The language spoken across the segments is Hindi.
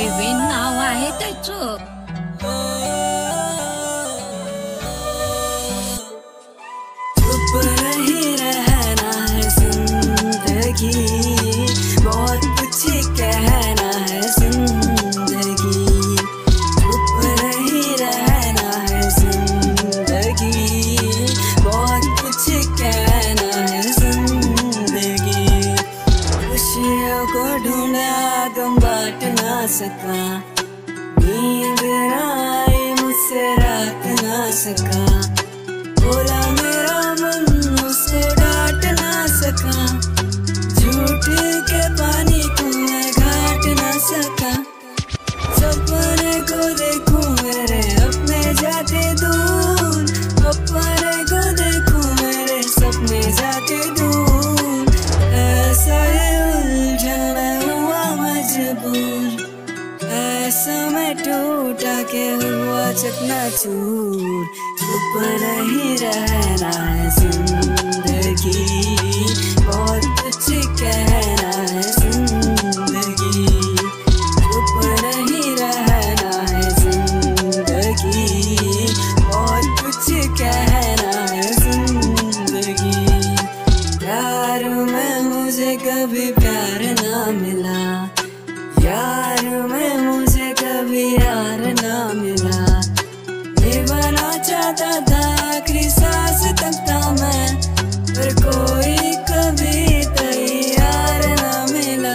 privind n-au aetai सका। नींद आए मुझसे रात ना सका। चकना चूर चुप नहीं रहना है ज़िंदगी। बहुत कुछ कहना है ज़िंदगी। चुप नहीं रहना है ज़िंदगी। बहुत कुछ कहना है ज़िंदगी। प्यार में मुझे कभी प्यार ना मिला। यार चाहता था आखिरी सांस मैं, पर कोई कभी तैयार ना मिला।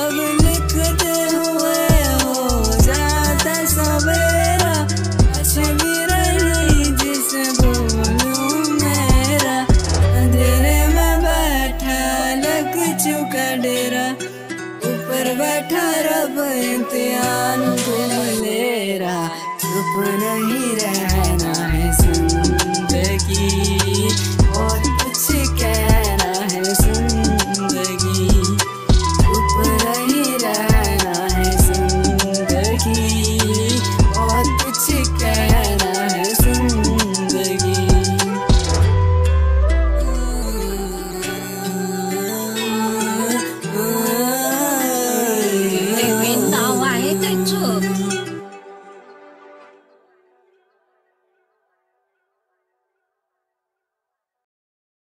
अब लिखते हुए हो जाता सवेरा तस्वीर नहीं जिसे मेरा। अंधेरे में बैठा लग चुका डेरा, ऊपर बैठा रब इम्तिहान को ले सपना ही रहना है ज़िंदगी।